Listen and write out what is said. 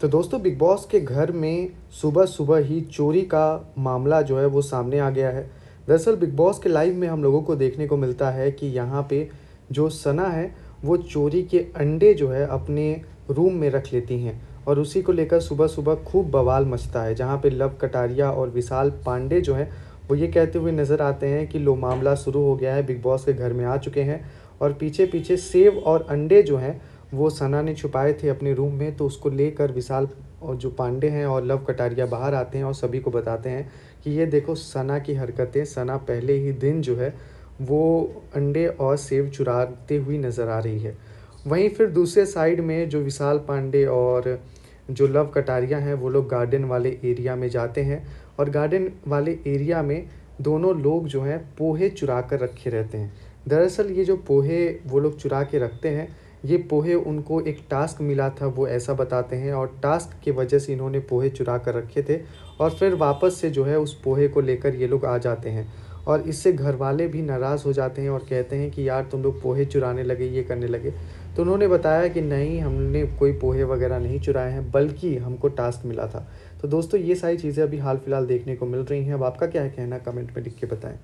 तो दोस्तों big boss के घर में सुबह सुबह ही चोरी का मामला जो है वो सामने आ गया है। दरअसल बिग बॉस के लाइव में हम लोगों को देखने को मिलता है कि यहाँ पे जो सना है, वो चोरी के अंडे जो है अपने रूम में रख लेती हैं और उसी को लेकर सुबह सुबह खूब बवाल मचता है, जहाँ पे लव कटारिया और विशाल पांडे जो है, वो ये कहते हुए नज़र आते हैं कि लो, मामला शुरू हो गया है बिग बॉस के घर में आ चुके हैं और पीछे पीछे सेब और अंडे जो हैं वो सना ने छुपाए थे अपने रूम में तो उसको लेकर विशाल और जो पांडे हैं और लव कटारिया बाहर आते हैं और सभी को बताते हैं कि ये देखो सना की हरकतें, सना पहले ही दिन जो है, वो अंडे और सेब चुराते हुई नज़र आ रही है। वहीं फिर दूसरे साइड में जो विशाल पांडे और जो लव कटारिया हैं, वो लोग गार्डन वाले एरिया में जाते हैं और गार्डन वाले एरिया में दोनों लोग जो हैं, पोहे चुरा कर रखे रहते हैं। दरअसल ये जो पोहे वो लोग चुरा के रखते हैं ये पोहे उनको एक टास्क मिला था, वो ऐसा बताते हैं। और टास्क की वजह से इन्होंने पोहे चुरा कर रखे थे और फिर वापस से जो है उस पोहे को लेकर ये लोग आ जाते हैं। और इससे घर वाले भी नाराज़ हो जाते हैं और कहते हैं कि, यार, तुम लोग पोहे चुराने लगे, ये करने लगे। तो उन्होंने बताया कि, नहीं, हमने कोई पोहे वगैरह नहीं चुराए हैं, बल्कि हमको टास्क मिला था। तो दोस्तों, ये सारी चीज़ें अभी हाल फ़िलहाल देखने को मिल रही हैं। अब आपका क्या है कहना, कमेंट में लिख के बताएँ।